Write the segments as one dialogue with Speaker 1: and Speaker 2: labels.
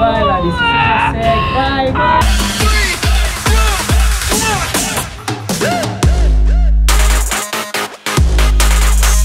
Speaker 1: Vai, Larissa, você consegue. Vai, vai.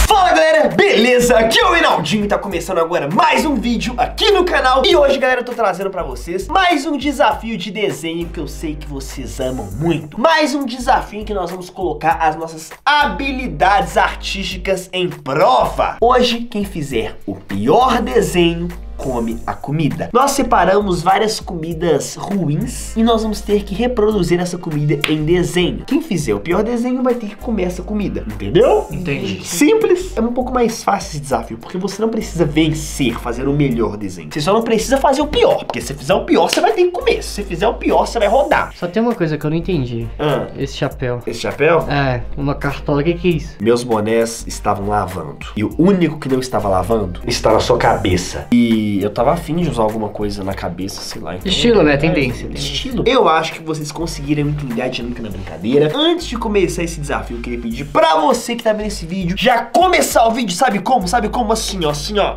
Speaker 2: Fala galera, beleza? Aqui é o Reinaldinho e tá começando agora mais um vídeo aqui no canal E hoje galera eu tô trazendo pra vocês mais um desafio de desenho que eu sei que vocês amam muito Mais um desafio em que nós vamos colocar as nossas habilidades artísticas em prova Hoje quem fizer o pior desenho come a comida. Nós separamos várias comidas ruins e nós vamos ter que reproduzir essa comida em desenho. Quem fizer o pior desenho vai ter que comer essa comida, entendeu?
Speaker 1: Entendi.
Speaker 2: Simples. É um pouco mais fácil esse desafio, porque você não precisa vencer fazendo o melhor desenho. Você só não precisa fazer o pior, porque se você fizer o pior, você vai ter que comer. Se você fizer o pior, você vai rodar.
Speaker 1: Só tem uma coisa que eu não entendi.
Speaker 2: Ah,
Speaker 1: Esse chapéu.
Speaker 2: esse chapéu?
Speaker 1: É, uma cartola, o que que é isso?
Speaker 2: Meus bonés estavam lavando. E o único que não estava lavando está na sua cabeça. E eu tava afim de usar alguma coisa na cabeça, sei lá. então-
Speaker 1: Estilo, né? Tendência.
Speaker 2: Estilo. Eu acho que vocês conseguiram entender a dinâmica da brincadeira. Antes de começar esse desafio, eu queria pedir pra você que tá vendo esse vídeo, já começar o vídeo, sabe como? Sabe como? Assim, ó, assim, ó.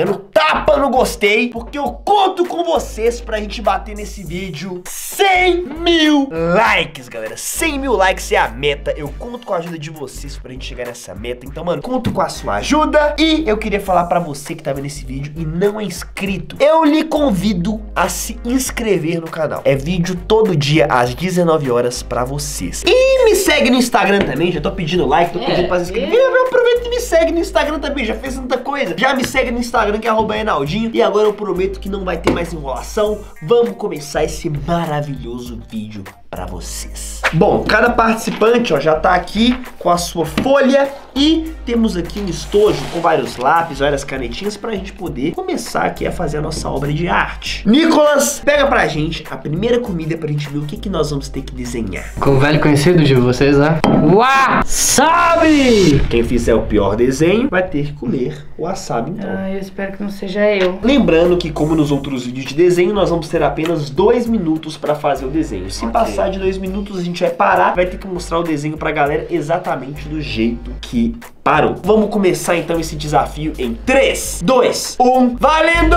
Speaker 2: Dando tapa no gostei, porque eu conto com vocês pra gente bater nesse vídeo 100 mil likes, galera. 100 mil likes é a meta. Eu conto com a ajuda de vocês pra gente chegar nessa meta. Então, mano, conto com a sua ajuda. E eu queria falar pra você que tá vendo esse vídeo e não é inscrito. Eu lhe convido a se inscrever no canal. É vídeo todo dia às 19 horas pra vocês. E me segue no Instagram também. Já tô pedindo like, tô pedindo pra se inscrever. Aproveita e me segue no Instagram também. Já fez tanta coisa. Já me segue no Instagram que é arroba Enaldinho. E agora eu prometo que não vai ter mais enrolação. Vamos começar esse maravilhoso vídeo pra vocês. Bom, cada participante ó, já tá aqui com a sua folha e temos aqui um estojo com vários lápis, várias canetinhas pra gente poder começar aqui a fazer a nossa obra de arte. Nicolas, pega pra gente a primeira comida pra gente ver o que, que nós vamos ter que desenhar.
Speaker 1: Com o velho conhecido de vocês, né? Wasabi!
Speaker 2: Quem fizer o pior desenho vai ter que comer o wasabi então.
Speaker 3: Ah, eu espero que não seja eu.
Speaker 2: Lembrando que, como nos outros vídeos de desenho, nós vamos ter apenas dois minutos para fazer o desenho. Se
Speaker 1: Ok.
Speaker 2: passar de dois minutos, a gente vai parar, vai ter que mostrar o desenho pra galera exatamente do jeito que parou. Vamos começar então esse desafio em 3, 2, 1, valendo!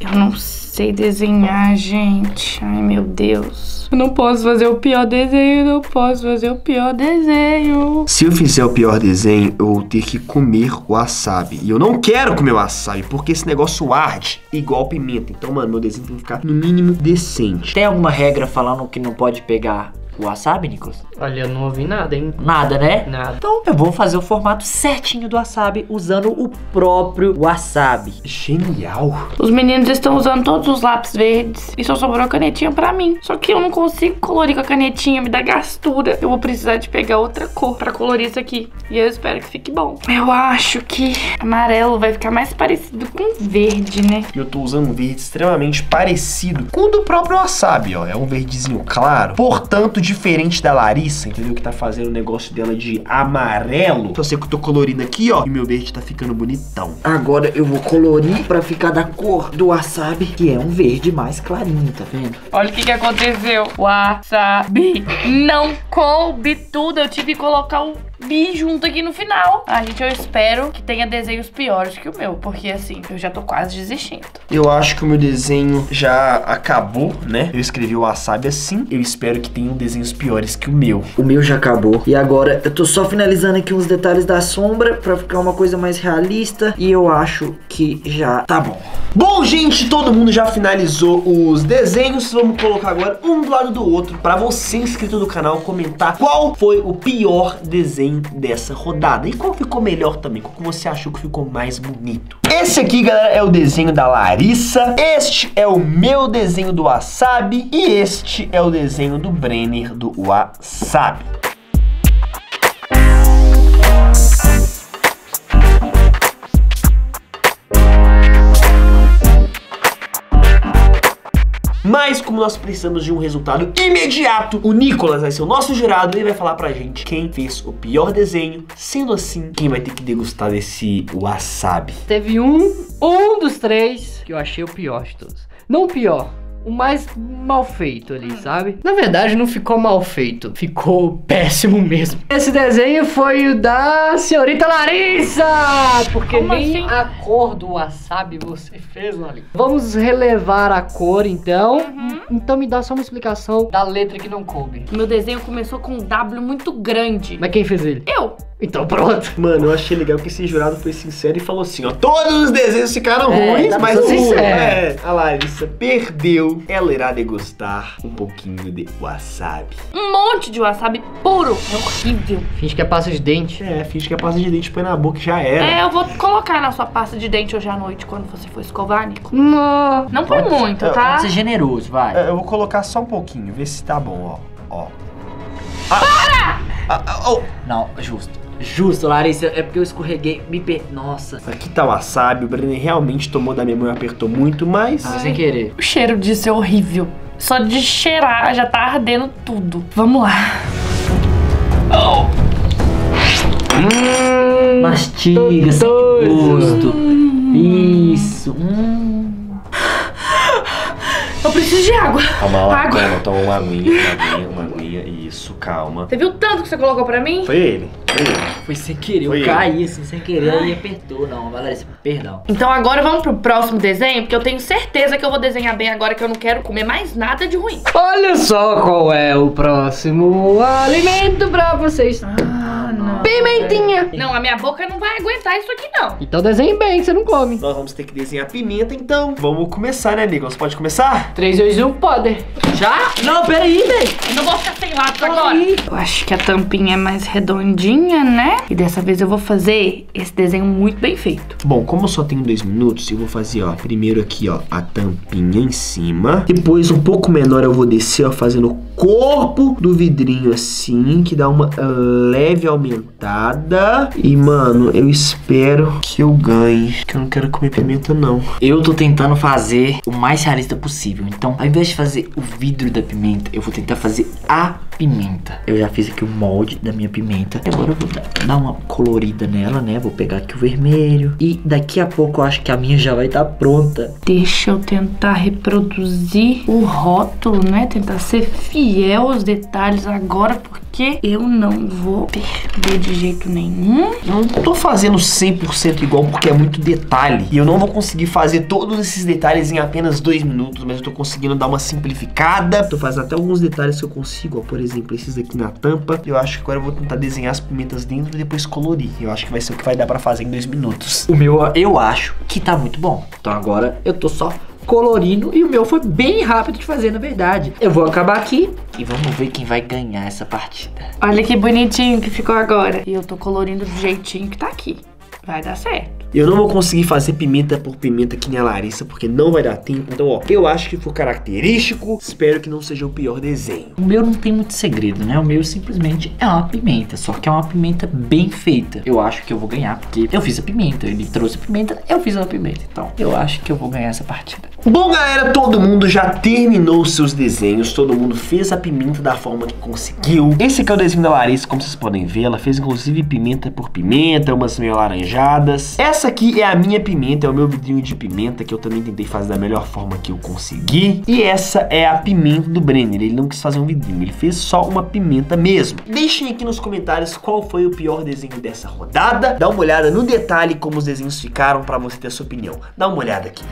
Speaker 3: Eu não sei desenhar, gente. Ai, meu Deus. Eu não posso fazer o pior desenho, eu não posso fazer o pior desenho.
Speaker 2: Se eu fizer o pior desenho, eu vou ter que comer o wasabi. E eu não quero comer o wasabi, porque esse negócio arde igual pimenta. Então, mano, meu desenho tem que ficar no mínimo decente.
Speaker 4: Tem alguma regra falando que não pode pegar wasabi, Nicolas?
Speaker 1: Olha, eu não ouvi nada, hein?
Speaker 4: Nada, né?
Speaker 1: Nada.
Speaker 4: Então eu vou fazer o formato certinho do wasabi usando o próprio wasabi.
Speaker 2: Genial!
Speaker 3: Os meninos estão usando todos os lápis verdes e só sobrou a canetinha pra mim. Só que eu não consigo colorir com a canetinha, me dá gastura. Eu vou precisar de pegar outra cor pra colorir isso aqui. E eu espero que fique bom. Eu acho que amarelo vai ficar mais parecido com verde, né?
Speaker 2: E eu tô usando um verde extremamente parecido com o do próprio wasabi, ó. É um verdezinho claro, portanto diferente da Larissa, entendeu? Que tá fazendo o negócio dela de amarelo. Só sei que eu tô colorindo aqui, ó, e meu verde tá ficando bonitão.
Speaker 4: Agora eu vou colorir pra ficar da cor do wasabi, que é um verde mais clarinho, tá vendo?
Speaker 3: Olha o que, que aconteceu. Wasabi. Não coube tudo. Eu tive que colocar o bi junto aqui no final. Ah, gente, eu espero que tenha desenhos piores que o meu. Porque assim, eu já tô quase desistindo.
Speaker 2: Eu acho que o meu desenho já acabou, né? Eu escrevi o wasabi assim. Eu espero que tenham desenhos piores que o meu.
Speaker 4: O meu já acabou. E agora eu tô só finalizando aqui uns detalhes da sombra pra ficar uma coisa mais realista. E eu acho que já tá bom.
Speaker 2: Bom, gente, todo mundo já finalizou os desenhos. Vamos colocar agora um do lado do outro para você inscrito no canal comentar qual foi o pior desenho dessa rodada e qual ficou melhor também, qual você achou que ficou mais bonito. Esse aqui, galera, é o desenho da Larissa. Este é o meu desenho do Wasabi e este é o desenho do Brenner do Wasabi. Mas como nós precisamos de um resultado imediato, o Nicolas vai ser o nosso jurado e vai falar pra gente quem fez o pior desenho. Sendo assim, quem vai ter que degustar desse wasabi?
Speaker 1: Teve um, um dos três que eu achei o pior de todos. Não o pior, o mais mal feito ali, sabe? Na verdade, não ficou mal feito, ficou péssimo mesmo. Esse desenho foi o da senhorita Larissa, porque
Speaker 3: Como
Speaker 1: nem
Speaker 3: assim?
Speaker 1: a cor do wasabi você fez, Lali. Vamos relevar a cor, então.
Speaker 3: Uhum.
Speaker 1: Então me dá só uma explicação da letra que não coube.
Speaker 3: Meu desenho começou com um W muito grande.
Speaker 1: Mas quem fez ele?
Speaker 3: Eu.
Speaker 1: Então pronto.
Speaker 2: Mano, eu achei legal que esse jurado foi sincero e falou assim, ó. Todos os desenhos ficaram
Speaker 1: É,
Speaker 2: ruins, mas o...
Speaker 1: sincero.
Speaker 2: É, a Larissa perdeu. Ela irá degustar um pouquinho de wasabi.
Speaker 3: Um monte de wasabi puro. É horrível.
Speaker 1: Finge que é pasta de dente.
Speaker 2: É, finge que a pasta de dente põe na boca e já era.
Speaker 3: É, eu vou colocar na sua pasta de dente hoje à noite quando você for escovar, Nico.
Speaker 1: Não.
Speaker 3: Não põe muito, tá?
Speaker 4: Pode ser generoso, vai.
Speaker 2: É, Eu vou colocar só um pouquinho, ver se tá bom, ó. Ó. Para!
Speaker 4: Não, justo. Justo, Larissa, é porque eu escorreguei, me per... Nossa.
Speaker 2: Aqui tá o wasabi, o Brenner realmente tomou da minha mão e apertou muito, mas...
Speaker 4: Ah, sem querer.
Speaker 3: O cheiro disso é horrível. Só de cheirar já tá ardendo tudo. Vamos lá.
Speaker 4: Mastiga, sem gosto. Isso. Hum.
Speaker 3: Eu preciso de água.
Speaker 2: Calma lá,
Speaker 3: Água.
Speaker 2: toma uma aguinha, uma aguinha, uma aguinha, isso, calma.
Speaker 3: Você viu tanto que você colocou pra mim?
Speaker 2: Foi ele, foi ele.
Speaker 4: Foi sem querer,
Speaker 2: Foi
Speaker 4: eu
Speaker 2: ele.
Speaker 4: caí assim, sem querer e apertou. Não, Larissa, perdão.
Speaker 3: Então agora vamos pro próximo desenho, porque eu tenho certeza que eu vou desenhar bem agora que eu não quero comer mais nada de ruim.
Speaker 1: Olha só qual é o próximo alimento pra vocês.
Speaker 3: Ah, não.
Speaker 1: Pimentinha.
Speaker 3: Não, a minha boca não vai aguentar isso aqui, não.
Speaker 1: Então desenhe bem, você não come.
Speaker 2: Nós vamos ter que desenhar pimenta, então. Vamos começar, né, Nicolas? Pode começar?
Speaker 1: 3, 2, 1, pode.
Speaker 4: Já? Não, peraí, velho.
Speaker 3: Eu não vou ficar sem lápis agora. Eu acho que a tampinha é mais redondinha, né? E dessa vez eu vou fazer esse desenho muito bem feito.
Speaker 2: Bom, como eu só tenho dois minutos, eu vou fazer, ó, primeiro aqui, ó, a tampinha em cima. Depois, um pouco menor, eu vou descer, ó, fazendo o corpo do vidrinho assim, que dá uma ah, leve aumentada. E, mano, eu espero que eu ganhe, que eu não quero comer pimenta, não.
Speaker 4: Eu tô tentando fazer o mais realista possível. Então, ao invés de fazer o vidro da pimenta, eu vou tentar fazer a pimenta. Eu já fiz aqui o molde da minha pimenta. E agora eu vou dar, uma colorida nela, né? Vou pegar aqui o vermelho. E daqui a pouco eu acho que a minha já vai estar pronta.
Speaker 3: Deixa eu tentar reproduzir o rótulo, né? Tentar ser fiel aos detalhes agora, porque eu não vou perder de jeito nenhum.
Speaker 2: Não tô fazendo 100% igual porque é muito detalhe. E eu não vou conseguir fazer todos esses detalhes em apenas dois minutos, mas eu tô conseguindo dar uma simplificada. Tô fazendo até alguns detalhes que eu consigo, ó. Por exemplo, esses aqui na tampa. Eu acho que agora eu vou tentar desenhar as pimentas dentro e depois colorir. Eu acho que vai ser o que vai dar pra fazer em dois minutos.
Speaker 4: O meu, eu acho que tá muito bom. Então agora eu tô só colorindo e o meu foi bem rápido de fazer, na verdade. Eu vou acabar aqui e vamos ver quem vai ganhar essa partida.
Speaker 3: Olha que bonitinho que ficou agora. E eu tô colorindo do jeitinho que tá aqui. Vai dar certo.
Speaker 2: Eu não vou conseguir fazer pimenta por pimenta que nem a Larissa, porque não vai dar tempo. Então, ó, eu acho que ficou característico. Espero que não seja o pior desenho.
Speaker 4: O meu não tem muito segredo, né? O meu simplesmente é uma pimenta, só que é uma pimenta bem feita. Eu acho que eu vou ganhar, porque eu fiz a pimenta, ele trouxe a pimenta, eu fiz a pimenta. Então, eu acho que eu vou ganhar essa partida.
Speaker 2: Bom, galera, todo mundo já terminou seus desenhos, todo mundo fez a pimenta da forma que conseguiu. Esse aqui é o desenho da Larissa, como vocês podem ver, ela fez inclusive pimenta por pimenta, umas meio laranjadas. Essa aqui é a minha pimenta, é o meu vidrinho de pimenta, que eu também tentei fazer da melhor forma que eu consegui. E essa é a pimenta do Brenner, ele não quis fazer um vidrinho, ele fez só uma pimenta mesmo. Deixem aqui nos comentários qual foi o pior desenho dessa rodada. Dá uma olhada no detalhe como os desenhos ficaram pra você ter a sua opinião. Dá uma olhada aqui.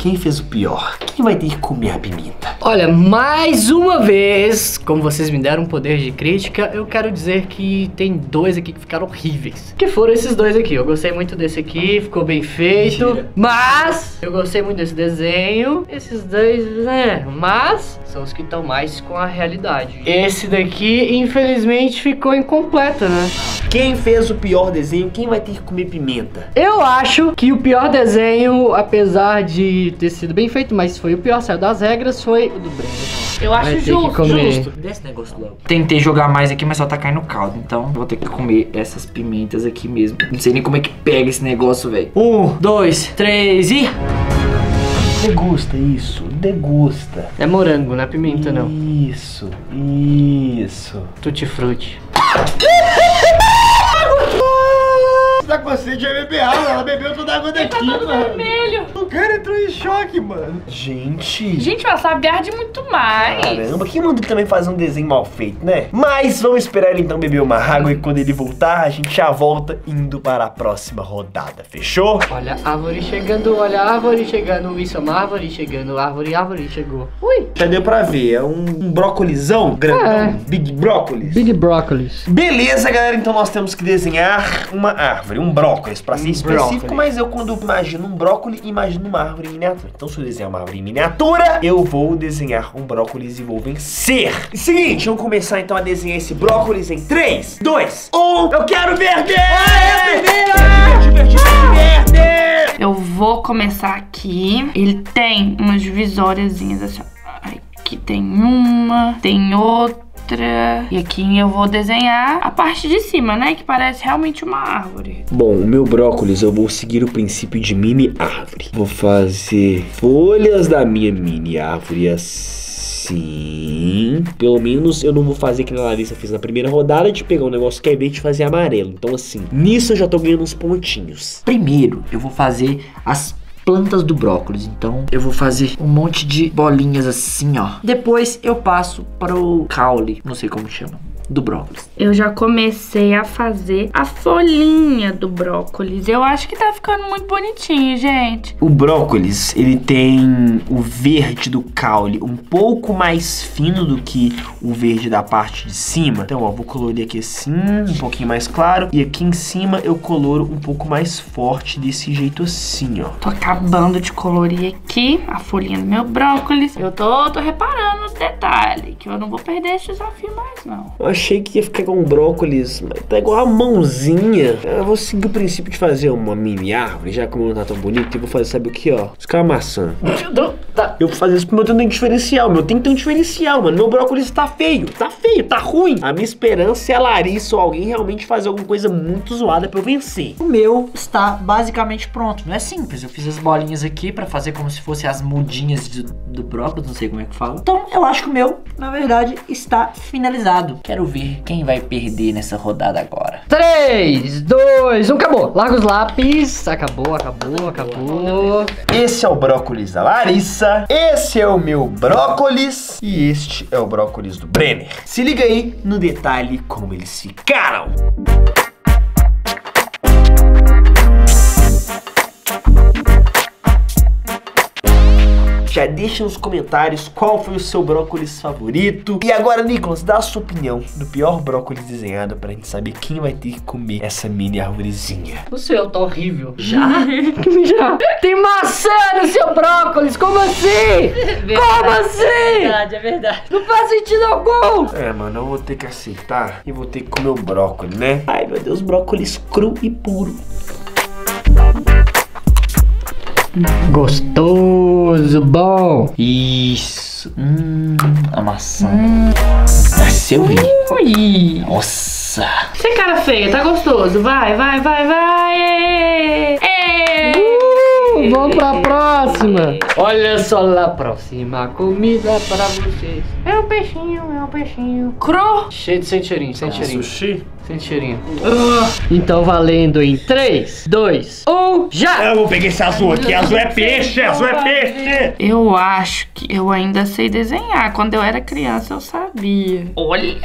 Speaker 2: Quem fez o pior? Quem vai ter que comer a pimenta?
Speaker 1: Olha, mais uma vez, como vocês me deram poder de crítica, eu quero dizer que tem dois aqui que ficaram horríveis. Que foram esses dois aqui. Eu gostei muito desse aqui, ficou bem feito.
Speaker 4: Mentira.
Speaker 1: Mas eu gostei muito desse desenho. Esses dois, né? Mas são os que estão mais com a realidade. Esse daqui, infelizmente, ficou incompleto, né?
Speaker 2: Quem fez o pior desenho? Quem vai ter que comer pimenta?
Speaker 1: Eu acho que o pior desenho, apesar de ter sido bem feito, mas foi o pior, saiu das regras, foi do Breno.
Speaker 3: Eu acho justo.
Speaker 1: comer.
Speaker 3: justo.
Speaker 4: Desse negócio logo. Tentei jogar mais aqui, mas só tá caindo caldo. Então, eu vou ter que comer essas pimentas aqui mesmo. Não sei nem como é que pega esse negócio, velho. Um, dois, três e.
Speaker 2: Degusta isso, degusta.
Speaker 1: É morango, não é pimenta não.
Speaker 2: Isso, isso.
Speaker 1: Tutti frutti.
Speaker 2: Tá com sede, vai beber água. Ela bebeu toda a água daqui,
Speaker 3: Tá todo
Speaker 2: mano.
Speaker 3: vermelho.
Speaker 2: O cara entrou em choque, mano. Gente.
Speaker 3: Gente, o wasabi arde muito mais.
Speaker 2: Caramba, quem manda ele também fazer um desenho mal feito, né? Mas vamos esperar ele então beber uma água e quando ele voltar, a gente já volta indo para a próxima rodada, fechou?
Speaker 1: Olha a árvore chegando, olha a árvore chegando. Isso é uma árvore chegando, árvore, árvore chegou. Ui!
Speaker 2: Já deu pra ver, é um, um brócolizão grandão,
Speaker 1: É.
Speaker 2: Big Brócolis.
Speaker 1: Big Brócolis.
Speaker 2: Beleza, galera, então nós temos que desenhar uma árvore, um brócolis, pra ser
Speaker 1: Um
Speaker 2: específico,
Speaker 1: brócolis.
Speaker 2: mas eu quando imagino um brócolis, imagino uma árvore em miniatura. Então se eu desenhar uma árvore em miniatura, eu vou desenhar um brócolis e vou vencer. Seguinte, vamos começar então a desenhar esse brócolis em 3, 2, 1, eu quero verde! Verde, verde, verde, verde!
Speaker 3: Eu vou começar aqui. Ele tem umas divisóriazinhas assim. ó. Aqui tem uma, tem outra. E aqui eu vou desenhar a parte de cima, né? Que parece realmente uma árvore.
Speaker 2: Bom, o meu brócolis eu vou seguir o princípio de mini árvore. Vou fazer folhas da minha mini árvore assim. Pelo menos eu não vou fazer que a Larissa fez na primeira rodada de pegar um negócio que é verde e fazer amarelo. Então assim, nisso eu já tô ganhando uns pontinhos.
Speaker 4: Primeiro, eu vou fazer as plantas do brócolis. Então, eu vou fazer um monte de bolinhas assim, ó. Depois eu passo para o caule, não sei como chama, do brócolis.
Speaker 3: Eu já comecei a fazer a folhinha do brócolis. Eu acho que tá ficando muito bonitinho, gente.
Speaker 2: O brócolis, ele tem o verde do caule um pouco mais fino do que o verde da parte de cima. Então, ó, vou colorir aqui assim, um pouquinho mais claro. E aqui em cima eu coloro um pouco mais forte desse jeito assim, ó.
Speaker 3: Tô acabando de colorir aqui a folhinha do meu brócolis. Eu tô, tô reparando os detalhes, que eu não vou perder esse desafio mais, não.
Speaker 2: Eu achei que ia ficar com um brócolis, mas tá igual a mãozinha. Eu vou seguir o princípio de fazer uma mini árvore, já como não tá tão bonito. Eu vou fazer, sabe o que, ó? Uma maçã.
Speaker 1: Tá.
Speaker 2: Eu vou fazer isso pro meu tem um diferencial. Meu tem que ter um diferencial, mano. Meu brócolis tá feio. Tá feio, tá ruim. A minha esperança é a Larissa ou alguém realmente fazer alguma coisa muito zoada pra eu vencer.
Speaker 4: O meu está basicamente pronto. Não é simples. Eu fiz as bolinhas aqui pra fazer como se fossem as mudinhas do, do brócolis, não sei como é que fala. Então, eu acho que o meu, na verdade, está finalizado. Quero ver quem vai perder nessa rodada agora.
Speaker 1: 3, 2, 1, acabou. Larga os lápis. Acabou, acabou, acabou.
Speaker 2: Esse é o brócolis da Larissa. Esse é o meu brócolis. E este é o brócolis do Brenner. Se liga aí no detalhe como eles ficaram. Já deixa nos comentários qual foi o seu brócolis favorito. E agora, Nicolas, dá a sua opinião do pior brócolis desenhado pra gente saber quem vai ter que comer essa mini arvorezinha.
Speaker 1: O seu tá horrível. Já? Já. Tem maçã no seu brócolis. Como assim? Como assim?
Speaker 5: verdade, é verdade.
Speaker 1: Não faz sentido algum.
Speaker 2: É, mano, eu vou ter que aceitar e vou ter que comer o brócolis, né? Ai, meu Deus, brócolis cru e puro.
Speaker 1: Gostoso, bom.
Speaker 4: Isso. Hum, a maçã. Nossa, eu vi.
Speaker 3: Ui!
Speaker 4: Nossa.
Speaker 3: Sem cara feia, tá gostoso. Vai, vai, vai, vai!
Speaker 1: Uh, vamos pra próxima. Olha só lá, próxima comida pra vocês.
Speaker 3: É um peixinho, é um peixinho. Cru!
Speaker 1: Cheio de sem cheirinho, sem cheirinho,
Speaker 2: Sushi?
Speaker 1: Sem cheirinho. Então valendo em 3, 2, 1, já!
Speaker 2: Eu vou pegar esse azul aqui. Azul é peixe, azul é peixe.
Speaker 3: Eu acho que eu ainda sei desenhar. Quando eu era criança, eu sabia. Olha,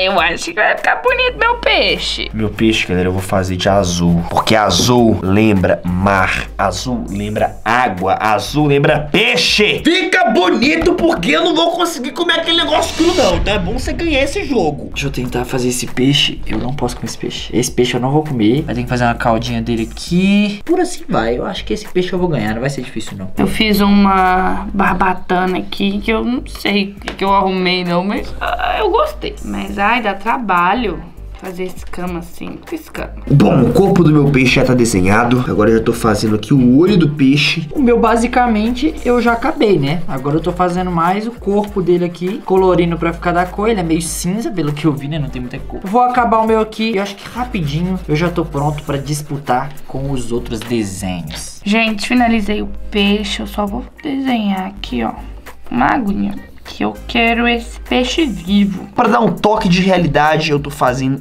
Speaker 3: eu acho que vai ficar bonito meu peixe.
Speaker 2: Meu peixe, galera, eu vou fazer de azul. Porque azul lembra mar. Azul lembra água. Azul lembra peixe. Fica bonito porque eu não vou conseguir comer aquele negócio cru, não. Então é bom você ganhar esse jogo.
Speaker 4: Deixa eu tentar fazer esse peixe. Eu não posso comer esse peixe. Esse peixe eu não vou comer. Vai ter que fazer uma caldinha dele aqui. Por assim vai. Eu acho que esse peixe eu vou ganhar. Não vai ser difícil, não.
Speaker 3: Eu fiz uma barbatana aqui que eu não sei que eu arrumei, não, mas ah, eu gostei. Mas ai, dá trabalho fazer escama assim. Escama?
Speaker 2: Bom, o corpo do meu peixe já tá desenhado. Agora eu já tô fazendo aqui o olho do peixe.
Speaker 4: O meu, basicamente, eu já acabei, né? Agora eu tô fazendo mais o corpo dele aqui, colorindo pra ficar da cor. Ele é meio cinza, pelo que eu vi, né? Não tem muita cor. Vou acabar o meu aqui. Eu acho que rapidinho eu já tô pronto pra disputar com os outros desenhos.
Speaker 3: Gente, finalizei o peixe. Eu só vou desenhar aqui, ó. Uma aguinha. Que eu quero esse peixe vivo.
Speaker 2: Pra dar um toque de realidade, eu tô fazendo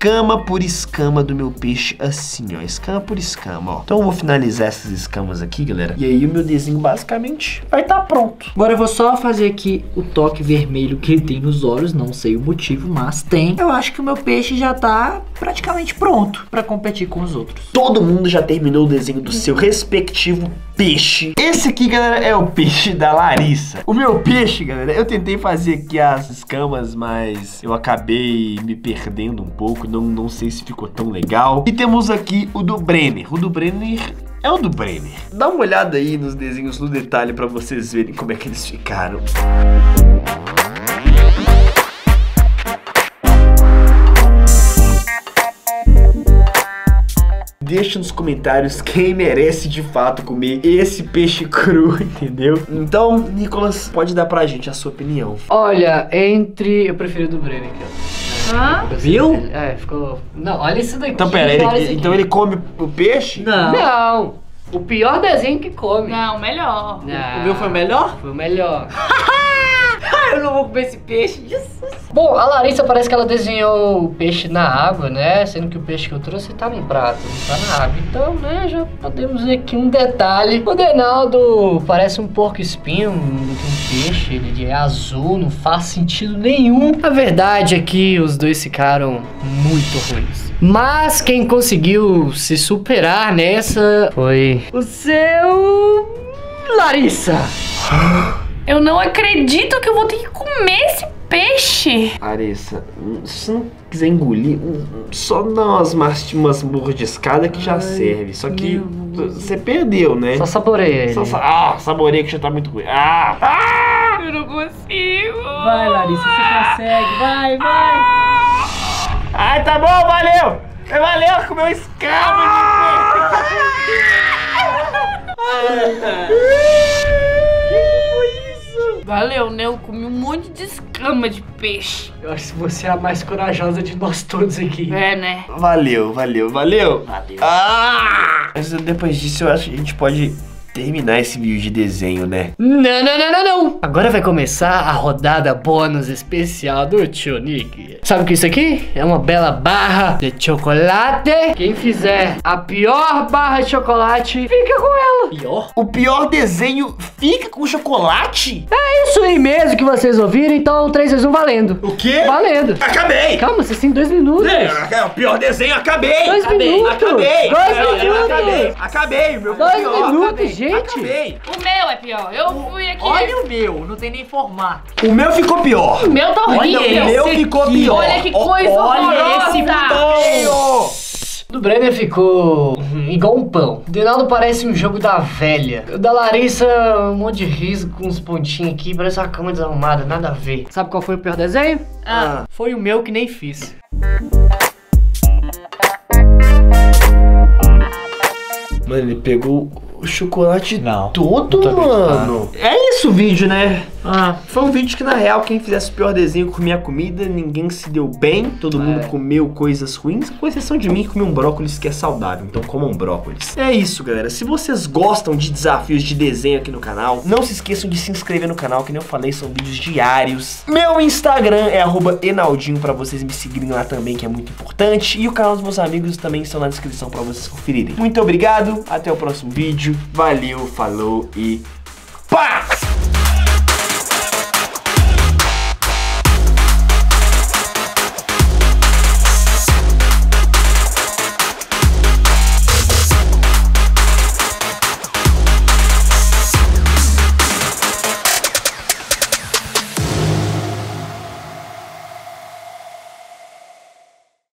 Speaker 2: escama por escama do meu peixe assim, ó. Escama por escama, ó. Então eu vou finalizar essas escamas aqui, galera. E aí o meu desenho basicamente vai estar tá pronto.
Speaker 4: Agora eu vou só fazer aqui o toque vermelho que ele tem nos olhos, não sei o motivo, mas tem. Eu acho que o meu peixe já tá praticamente pronto pra competir com os outros.
Speaker 2: Todo mundo já terminou o desenho do seu respectivo peixe. Esse aqui, galera, é o peixe da Larissa. O meu peixe, galera, eu tentei fazer aqui as escamas, mas eu acabei me perdendo um pouco. Não, não sei se ficou tão legal. E temos aqui o do Brenner. O do Brenner é o do Brenner. Dá uma olhada aí nos desenhos no detalhe pra vocês verem como é que eles ficaram. Deixa nos comentários quem merece de fato comer esse peixe cru, entendeu? Então, Nicolas, pode dar pra gente a sua opinião.
Speaker 1: Olha, entre. Eu prefiro do Brenner ó.
Speaker 3: Hã?
Speaker 4: Viu?
Speaker 1: É, ficou. Não, olha isso daqui.
Speaker 2: Então, pera,
Speaker 1: olha
Speaker 2: ele,
Speaker 1: isso
Speaker 2: então
Speaker 1: aqui.
Speaker 2: ele come o peixe?
Speaker 4: Não.
Speaker 1: Não! O pior desenho que come.
Speaker 3: Não, melhor.
Speaker 1: Não.
Speaker 4: O meu foi melhor?
Speaker 1: Foi o melhor.
Speaker 4: Eu não vou comer esse peixe. Jesus.
Speaker 1: Bom, a Larissa parece que ela desenhou o peixe na água, né? Sendo que o peixe que eu trouxe tá no prato, não tá na água. Então, né, já podemos ver aqui um detalhe. O Denaldo parece um porco espinho peixe. Ele é azul, não faz sentido nenhum. A verdade é que os dois ficaram muito ruins. Mas quem conseguiu se superar nessa foi o seu. Larissa!
Speaker 3: Eu não acredito que eu vou ter que comer esse peixe.
Speaker 2: Larissa, se você não quiser engolir, só dá umas, mas- umas mordiscadas que já serve. Só que você perdeu, né?
Speaker 1: Só saboreia ele.
Speaker 2: Só, ah, saboreia que já tá muito ruim. Ah! ah!
Speaker 3: Eu não consigo.
Speaker 4: Vai, Larissa, você consegue. Vai, vai.
Speaker 2: Ai, tá bom, valeu! Valeu com o meu escama
Speaker 3: Valeu, né? Eu comi um monte de escama de peixe.
Speaker 1: Eu acho que você é a mais corajosa de nós todos aqui.
Speaker 3: É, né?
Speaker 2: de... Valeu, valeu, valeu!
Speaker 4: Valeu.
Speaker 2: Ah! Mas depois disso, eu acho que a gente pode terminar esse vídeo de desenho, né?
Speaker 1: Não, não, não, não, não. Agora vai começar a rodada bônus especial do Tio Nick. Sabe o que é isso aqui? É uma bela barra de chocolate. Quem fizer a pior barra de chocolate, fica com ela.
Speaker 4: Pior?
Speaker 2: O pior desenho fica com chocolate?
Speaker 1: É isso aí mesmo que vocês ouviram, então 3, 2, 1, valendo.
Speaker 2: O quê?
Speaker 1: Valendo.
Speaker 2: Acabei!
Speaker 1: Calma, vocês têm dois minutos.
Speaker 2: É, o pior desenho, acabei!
Speaker 1: Dois
Speaker 2: acabei,
Speaker 1: minutos.
Speaker 2: Acabei!
Speaker 1: Dois
Speaker 2: acabei,
Speaker 1: minutos.
Speaker 2: Acabei! Acabei! Meu
Speaker 1: Dois
Speaker 2: pior.
Speaker 1: minutos,
Speaker 2: Acabei,
Speaker 1: gente.
Speaker 2: Acabei!
Speaker 3: O meu é pior. Eu fui aqui.
Speaker 4: Olha o meu, não tem nem formato.
Speaker 2: O meu ficou pior!
Speaker 3: O meu tá
Speaker 2: Olha,
Speaker 3: horrível.
Speaker 2: o meu ficou
Speaker 4: aqui,
Speaker 2: pior!
Speaker 3: Olha que coisa
Speaker 2: Olha
Speaker 3: horrorosa.
Speaker 2: esse botão!
Speaker 1: O do Brenner ficou hum, igual um pão. O Denaldo parece um jogo da velha. O da Larissa, um monte de risco com uns pontinhos aqui, parece uma cama desarrumada, nada a ver. Sabe qual foi o pior desenho?
Speaker 2: Ah.
Speaker 1: Foi o meu que nem fiz.
Speaker 2: Mano, ele pegou o chocolate
Speaker 4: Não,
Speaker 2: todo,
Speaker 4: não
Speaker 2: mano. É isso o vídeo, né? Ah, foi um vídeo que, na real, quem fizesse o pior desenho comia comida, ninguém se deu bem, todo mundo comeu coisas ruins, com exceção de mim que comi um brócolis que é saudável, então comam brócolis. É isso, galera. Se vocês gostam de desafios de desenho aqui no canal, não se esqueçam de se inscrever no canal, que nem eu falei, são vídeos diários. Meu Instagram é arroba enaldinho pra vocês me seguirem lá também, que é muito importante. E o canal dos meus amigos também estão na descrição pra vocês conferirem. Muito obrigado, até o próximo vídeo. Valeu, falou e paz!